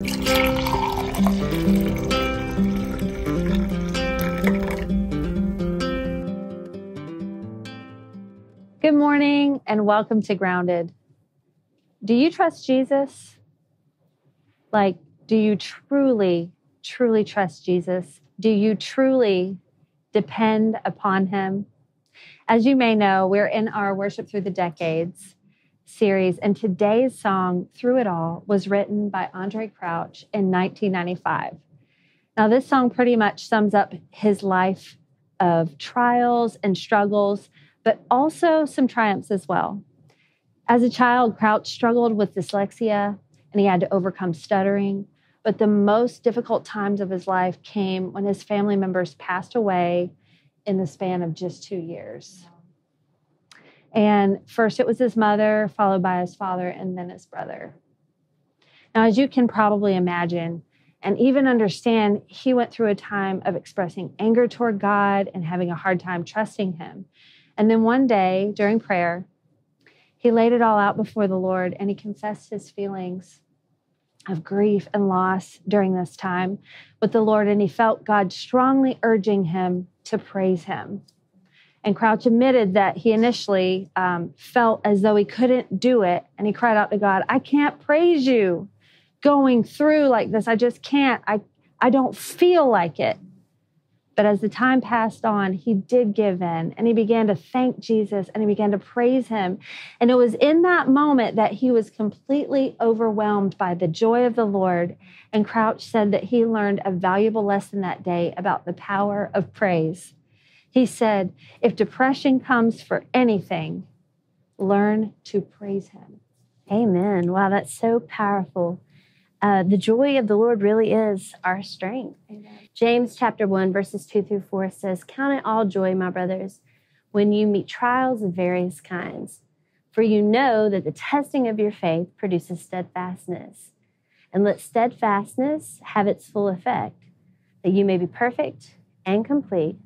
Good morning and welcome to Grounded. Do you trust Jesus? Like, do you truly, truly trust Jesus? Do you truly depend upon him? As you may know, we're in our Worship Through the Decades series, and today's song, Through It All, was written by Andraé Crouch in 1995. Now, this song pretty much sums up his life of trials and struggles, but also some triumphs as well. As a child, Crouch struggled with dyslexia and he had to overcome stuttering. But the most difficult times of his life came when his family members passed away in the span of just two years. And first it was his mother, followed by his father, and then his brother. Now, as you can probably imagine and even understand, he went through a time of expressing anger toward God and having a hard time trusting him. And then one day during prayer, he laid it all out before the Lord and he confessed his feelings of grief and loss during this time with the Lord. And he felt God strongly urging him to praise him. And Crouch admitted that he initially um, felt as though he couldn't do it. And he cried out to God, I can't praise you going through like this. I just can't. I, I don't feel like it. But as the time passed on, he did give in and he began to thank Jesus and he began to praise him. And it was in that moment that he was completely overwhelmed by the joy of the Lord. And Crouch said that he learned a valuable lesson that day about the power of praise. He said, If depression comes for anything, learn to praise him. Amen. Wow, that's so powerful. Uh, the joy of the Lord really is our strength. Amen. James chapter 1, verses 2 through 4 says, Count it all joy, my brothers, when you meet trials of various kinds. For you know that the testing of your faith produces steadfastness. And let steadfastness have its full effect, that you may be perfect and complete,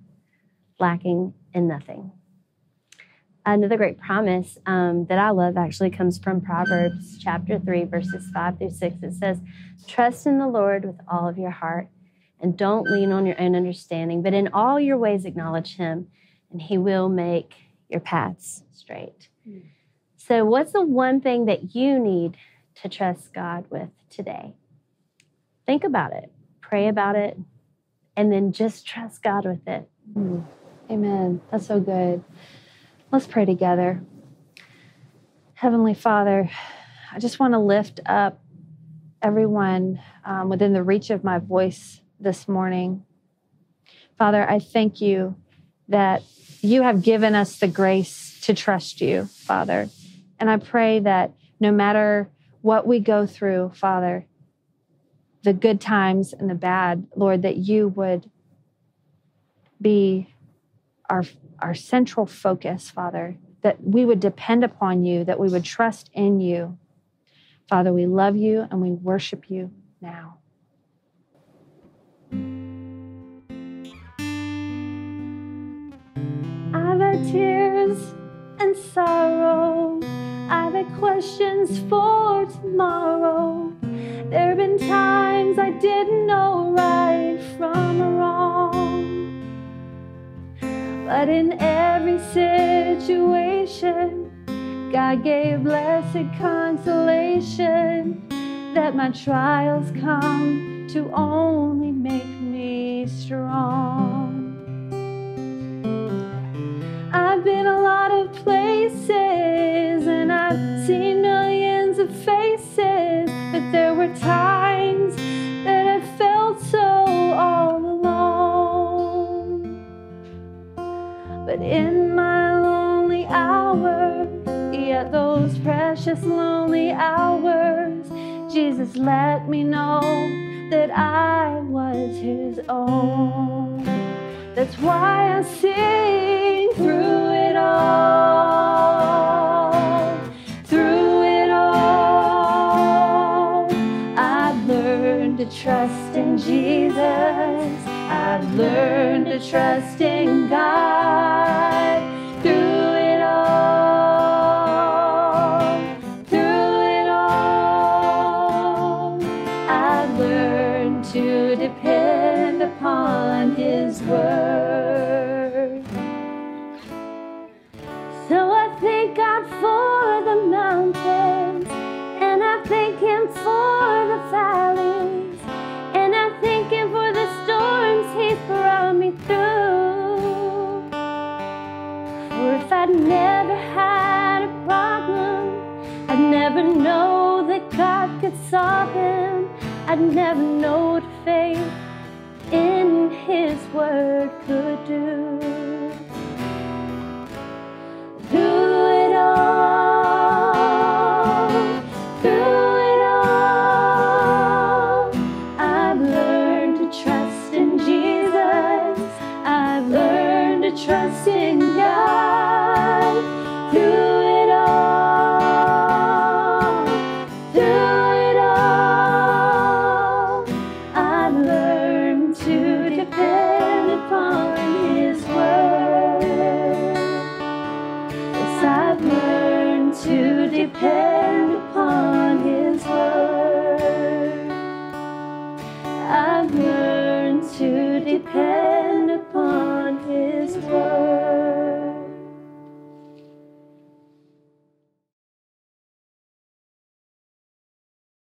lacking in nothing. Another great promise um, that I love actually comes from Proverbs chapter 3, verses 5 through 6. It says, Trust in the Lord with all of your heart and don't lean on your own understanding, but in all your ways acknowledge Him, and He will make your paths straight. Mm. So, what's the one thing that you need to trust God with today? Think about it, pray about it, and then just trust God with it. Mm. Amen. That's so good. Let's pray together. Heavenly Father, I just want to lift up everyone um, within the reach of my voice this morning. Father, I thank you that you have given us the grace to trust you, Father. And I pray that no matter what we go through, Father, the good times and the bad, Lord, that you would be our our central focus, Father, that we would depend upon you, that we would trust in you. Father, we love you and we worship you now. I've had tears and sorrow. I've had questions for tomorrow. There have been times I didn't know right But in every situation, God gave blessed consolation that my trials come to only make precious lonely hours, Jesus let me know that I was his own. That's why I sing saw him, I'd never know what faith in his word could do.